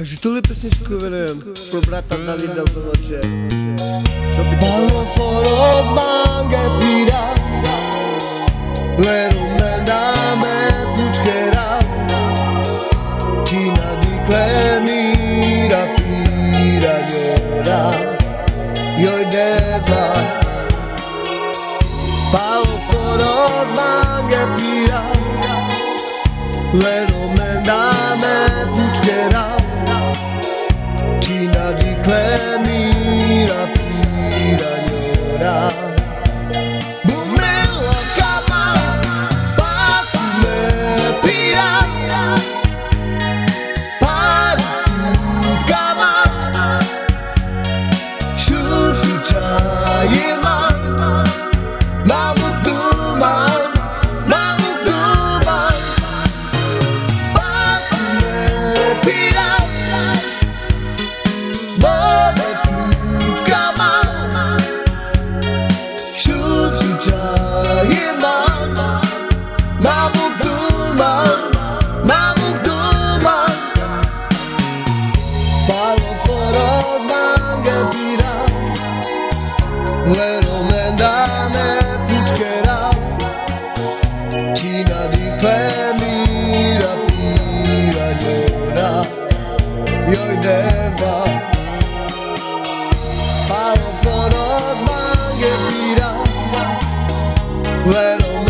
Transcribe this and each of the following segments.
Takže tuhle pesničku jmenujem pro brata Davida Zloče. Palo foros mange pira Leru me dame pučkera Čina pira njera Joj deva Palo foros mange pira Leru Let them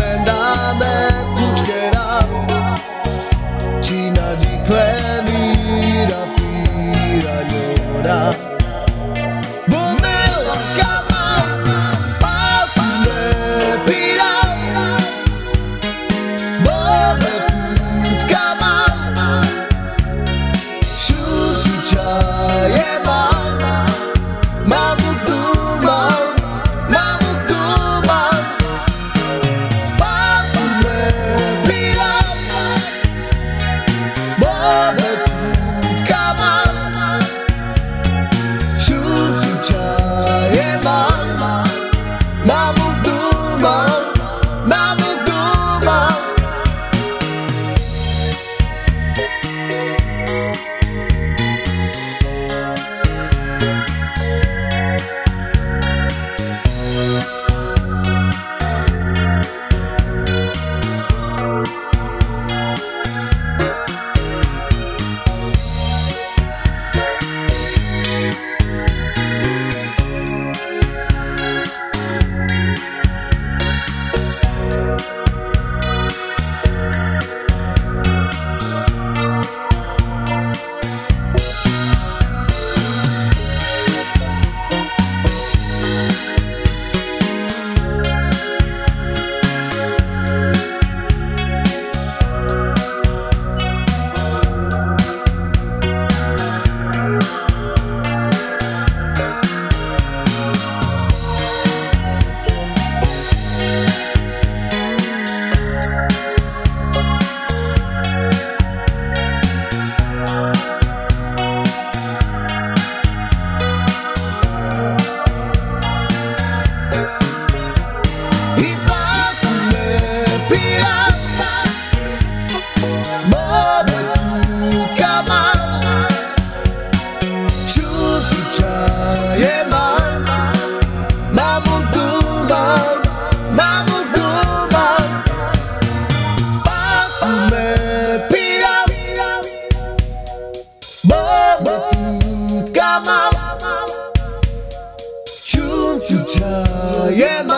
yeah.